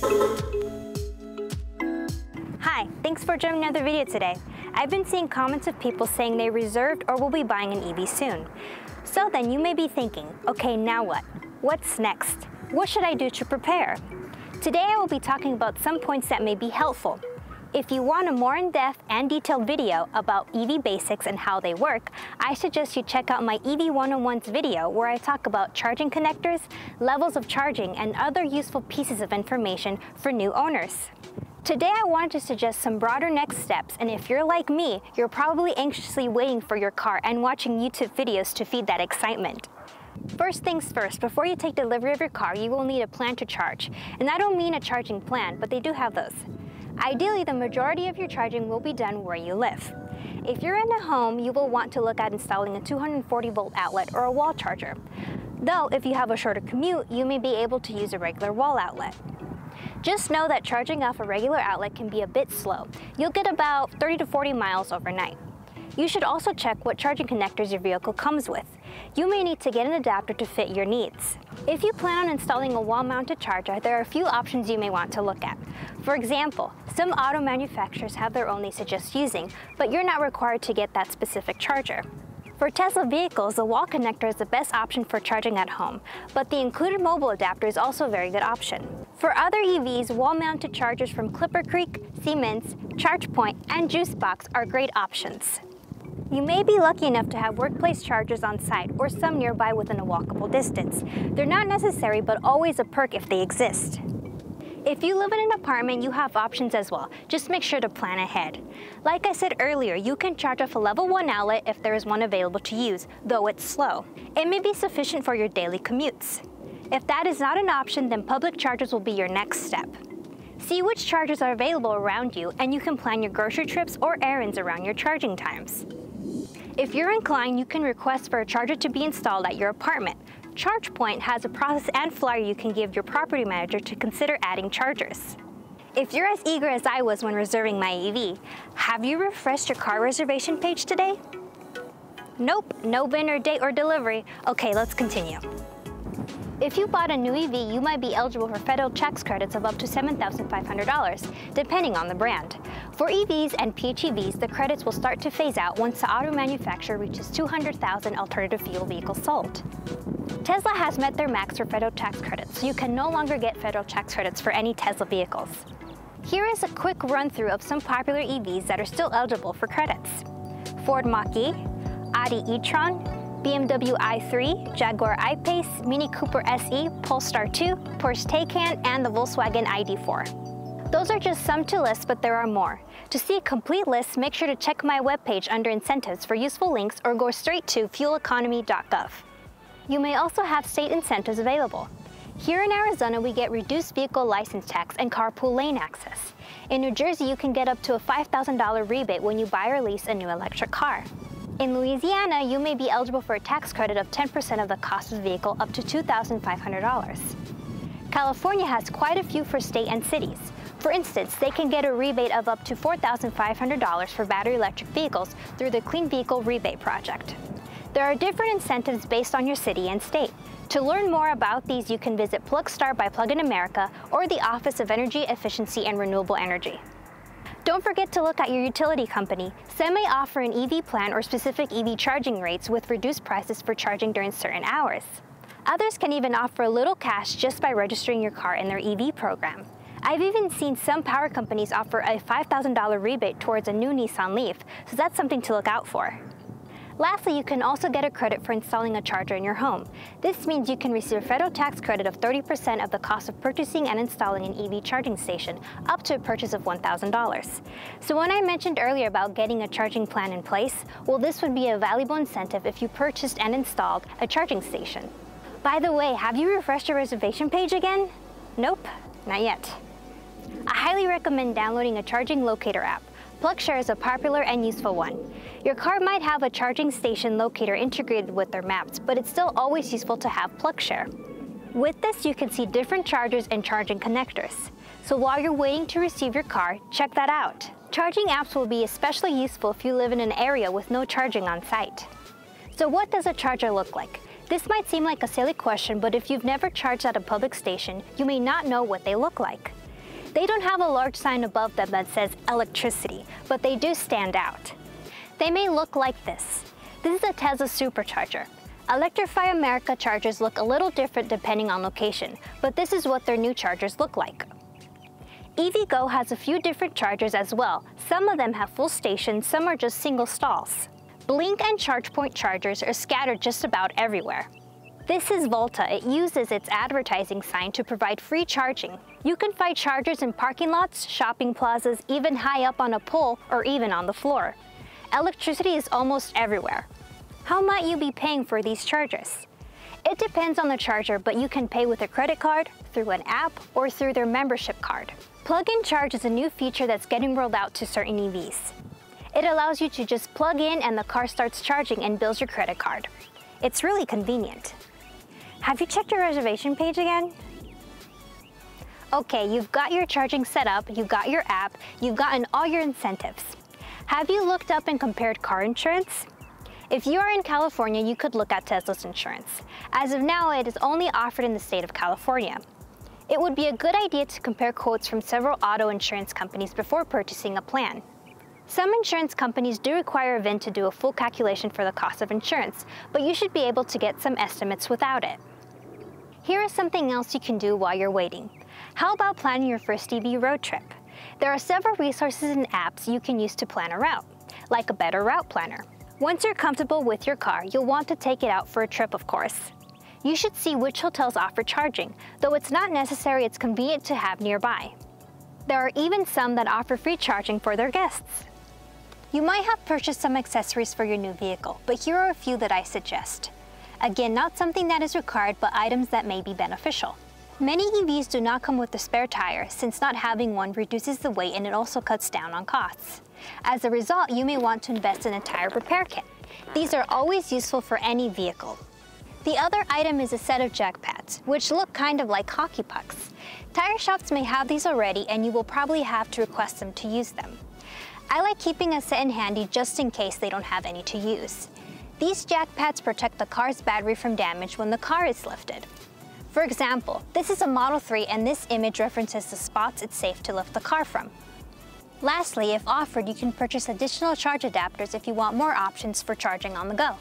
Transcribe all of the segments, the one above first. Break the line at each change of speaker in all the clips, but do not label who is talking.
Hi, thanks for joining another video today. I've been seeing comments of people saying they reserved or will be buying an EV soon. So then you may be thinking, okay, now what? What's next? What should I do to prepare? Today I will be talking about some points that may be helpful. If you want a more in-depth and detailed video about EV basics and how they work, I suggest you check out my EV 101s video where I talk about charging connectors, levels of charging, and other useful pieces of information for new owners. Today I wanted to suggest some broader next steps and if you're like me, you're probably anxiously waiting for your car and watching YouTube videos to feed that excitement. First things first, before you take delivery of your car, you will need a plan to charge. And I don't mean a charging plan, but they do have those. Ideally, the majority of your charging will be done where you live. If you're in a home, you will want to look at installing a 240 volt outlet or a wall charger. Though, if you have a shorter commute, you may be able to use a regular wall outlet. Just know that charging off a regular outlet can be a bit slow. You'll get about 30 to 40 miles overnight. You should also check what charging connectors your vehicle comes with. You may need to get an adapter to fit your needs. If you plan on installing a wall-mounted charger, there are a few options you may want to look at. For example, some auto manufacturers have their own they suggest using, but you're not required to get that specific charger. For Tesla vehicles, the wall connector is the best option for charging at home, but the included mobile adapter is also a very good option. For other EVs, wall-mounted chargers from Clipper Creek, Siemens, ChargePoint, and JuiceBox are great options. You may be lucky enough to have workplace chargers on site or some nearby within a walkable distance. They're not necessary, but always a perk if they exist. If you live in an apartment, you have options as well. Just make sure to plan ahead. Like I said earlier, you can charge off a level 1 outlet if there is one available to use, though it's slow. It may be sufficient for your daily commutes. If that is not an option, then public chargers will be your next step. See which chargers are available around you and you can plan your grocery trips or errands around your charging times. If you're inclined, you can request for a charger to be installed at your apartment. ChargePoint has a process and flyer you can give your property manager to consider adding chargers. If you're as eager as I was when reserving my EV, have you refreshed your car reservation page today? Nope, no VIN or date or delivery. Okay, let's continue. If you bought a new EV, you might be eligible for federal tax credits of up to $7,500, depending on the brand. For EVs and PHEVs, the credits will start to phase out once the auto manufacturer reaches 200,000 alternative fuel vehicles sold. Tesla has met their max for federal tax credits, so you can no longer get federal tax credits for any Tesla vehicles. Here is a quick run-through of some popular EVs that are still eligible for credits. Ford Mach-E, Audi e-tron, BMW i3, Jaguar I-Pace, Mini Cooper SE, Polestar 2, Porsche Taycan, and the Volkswagen ID4. Those are just some to list, but there are more. To see a complete list, make sure to check my webpage under incentives for useful links or go straight to fueleconomy.gov. You may also have state incentives available. Here in Arizona, we get reduced vehicle license tax and carpool lane access. In New Jersey, you can get up to a $5,000 rebate when you buy or lease a new electric car. In Louisiana, you may be eligible for a tax credit of 10% of the cost of the vehicle up to $2,500. California has quite a few for state and cities. For instance, they can get a rebate of up to $4,500 for battery electric vehicles through the Clean Vehicle Rebate Project. There are different incentives based on your city and state. To learn more about these, you can visit PlugStar by Plug-in America or the Office of Energy Efficiency and Renewable Energy. Don't forget to look at your utility company. Some may offer an EV plan or specific EV charging rates with reduced prices for charging during certain hours. Others can even offer a little cash just by registering your car in their EV program. I've even seen some power companies offer a $5,000 rebate towards a new Nissan Leaf, so that's something to look out for. Lastly, you can also get a credit for installing a charger in your home. This means you can receive a federal tax credit of 30% of the cost of purchasing and installing an EV charging station, up to a purchase of $1,000. So when I mentioned earlier about getting a charging plan in place, well this would be a valuable incentive if you purchased and installed a charging station. By the way, have you refreshed your reservation page again? Nope, not yet. I highly recommend downloading a charging locator app. PlugShare is a popular and useful one. Your car might have a charging station locator integrated with their maps, but it's still always useful to have PlugShare. With this, you can see different chargers and charging connectors. So while you're waiting to receive your car, check that out. Charging apps will be especially useful if you live in an area with no charging on site. So what does a charger look like? This might seem like a silly question, but if you've never charged at a public station, you may not know what they look like. They don't have a large sign above them that says electricity, but they do stand out. They may look like this. This is a Tesla supercharger. Electrify America chargers look a little different depending on location, but this is what their new chargers look like. EVgo has a few different chargers as well. Some of them have full stations, some are just single stalls. Blink and ChargePoint chargers are scattered just about everywhere. This is Volta. It uses its advertising sign to provide free charging. You can find chargers in parking lots, shopping plazas, even high up on a pole or even on the floor. Electricity is almost everywhere. How might you be paying for these chargers? It depends on the charger, but you can pay with a credit card, through an app, or through their membership card. Plug and Charge is a new feature that's getting rolled out to certain EVs. It allows you to just plug in and the car starts charging and bills your credit card. It's really convenient. Have you checked your reservation page again? Okay, you've got your charging set up, you've got your app, you've gotten all your incentives. Have you looked up and compared car insurance? If you are in California, you could look at Tesla's insurance. As of now, it is only offered in the state of California. It would be a good idea to compare quotes from several auto insurance companies before purchasing a plan. Some insurance companies do require a VIN to do a full calculation for the cost of insurance, but you should be able to get some estimates without it. Here is something else you can do while you're waiting. How about planning your first EV road trip? There are several resources and apps you can use to plan a route, like a better route planner. Once you're comfortable with your car, you'll want to take it out for a trip, of course. You should see which hotels offer charging, though it's not necessary it's convenient to have nearby. There are even some that offer free charging for their guests. You might have purchased some accessories for your new vehicle, but here are a few that I suggest. Again, not something that is required, but items that may be beneficial. Many EVs do not come with a spare tire, since not having one reduces the weight and it also cuts down on costs. As a result, you may want to invest in a tire repair kit. These are always useful for any vehicle. The other item is a set of jack pads, which look kind of like hockey pucks. Tire shops may have these already and you will probably have to request them to use them. I like keeping a set in handy just in case they don't have any to use. These jack pads protect the car's battery from damage when the car is lifted. For example, this is a Model 3 and this image references the spots it's safe to lift the car from. Lastly, if offered, you can purchase additional charge adapters if you want more options for charging on the go.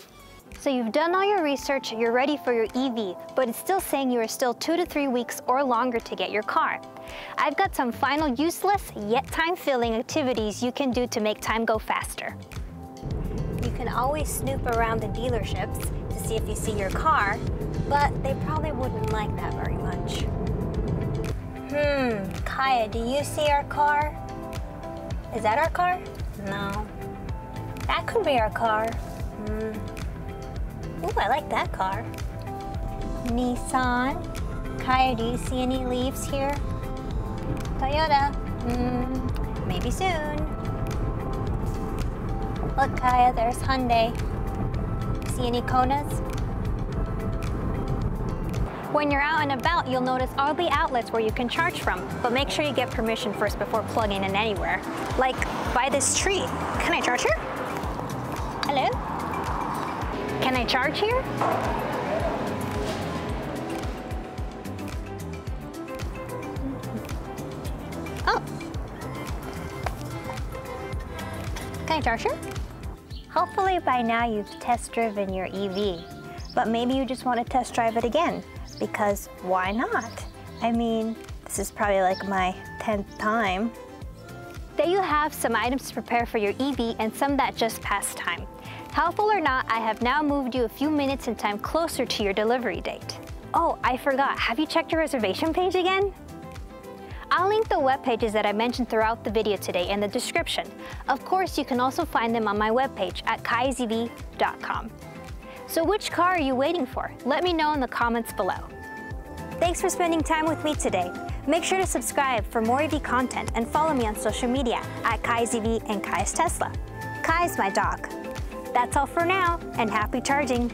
So you've done all your research, you're ready for your EV, but it's still saying you are still two to three weeks or longer to get your car. I've got some final useless yet time-filling activities you can do to make time go faster. You can always snoop around the dealerships to see if you see your car, but they probably wouldn't like that very much. Hmm, Calla, do you see our car? Is that our car? No. That could be our car. Hmm. Ooh, I like that car. Nissan. Calla, do you see any leaves here? Toyota. Hmm, maybe soon. Look, Calla, there's Hyundai. See any Konas? When you're out and about, you'll notice all the outlets where you can charge from, but make sure you get permission first before plugging in anywhere. Like by this tree. Can I charge here? Hello? Can I charge here? Oh. Can I charge here? Hopefully by now you've test driven your EV, but maybe you just want to test drive it again because why not? I mean, this is probably like my 10th time. There you have some items to prepare for your EV and some that just passed time. Helpful or not, I have now moved you a few minutes in time closer to your delivery date. Oh, I forgot, have you checked your reservation page again? I'll link the web pages that I mentioned throughout the video today in the description. Of course, you can also find them on my webpage at callasev.com. So which car are you waiting for? Let me know in the comments below. Thanks for spending time with me today. Make sure to subscribe for more EV content and follow me on social media at CallasEV and Calla's Tesla. Calla's my dog. That's all for now, and happy charging!